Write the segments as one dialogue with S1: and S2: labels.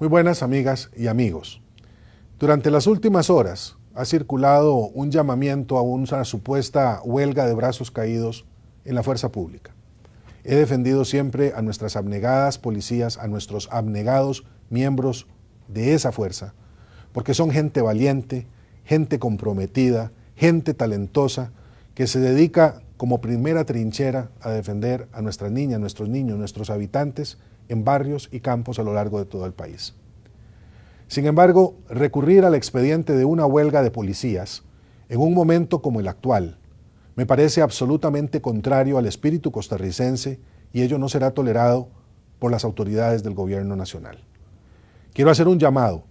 S1: Muy buenas amigas y amigos. Durante las últimas horas ha circulado un llamamiento a una supuesta huelga de brazos caídos en la fuerza pública. He defendido siempre a nuestras abnegadas policías, a nuestros abnegados miembros de esa fuerza, porque son gente valiente, gente comprometida, gente talentosa, que se dedica como primera trinchera a defender a nuestras niñas, nuestros niños, nuestros habitantes en barrios y campos a lo largo de todo el país. Sin embargo, recurrir al expediente de una huelga de policías en un momento como el actual me parece absolutamente contrario al espíritu costarricense y ello no será tolerado por las autoridades del gobierno nacional. Quiero hacer un llamado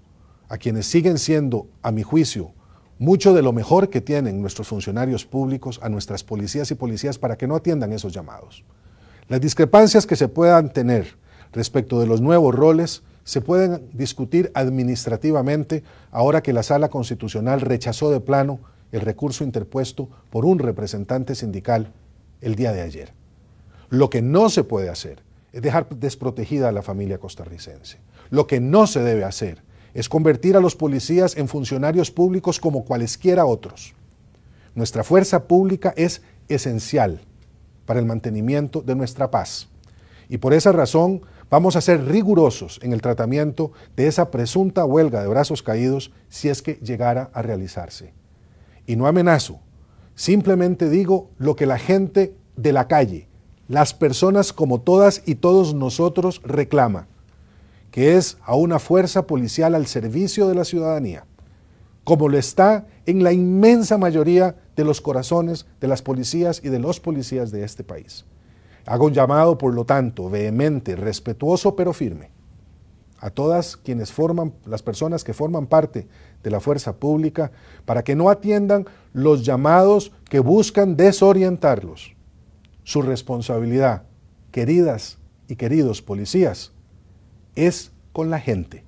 S1: a quienes siguen siendo, a mi juicio, mucho de lo mejor que tienen nuestros funcionarios públicos, a nuestras policías y policías, para que no atiendan esos llamados. Las discrepancias que se puedan tener respecto de los nuevos roles se pueden discutir administrativamente ahora que la Sala Constitucional rechazó de plano el recurso interpuesto por un representante sindical el día de ayer. Lo que no se puede hacer es dejar desprotegida a la familia costarricense. Lo que no se debe hacer es convertir a los policías en funcionarios públicos como cualesquiera otros. Nuestra fuerza pública es esencial para el mantenimiento de nuestra paz. Y por esa razón vamos a ser rigurosos en el tratamiento de esa presunta huelga de brazos caídos si es que llegara a realizarse. Y no amenazo, simplemente digo lo que la gente de la calle, las personas como todas y todos nosotros reclama que es a una fuerza policial al servicio de la ciudadanía, como lo está en la inmensa mayoría de los corazones de las policías y de los policías de este país. Hago un llamado, por lo tanto, vehemente, respetuoso pero firme, a todas quienes forman, las personas que forman parte de la fuerza pública, para que no atiendan los llamados que buscan desorientarlos. Su responsabilidad, queridas y queridos policías, es con la gente.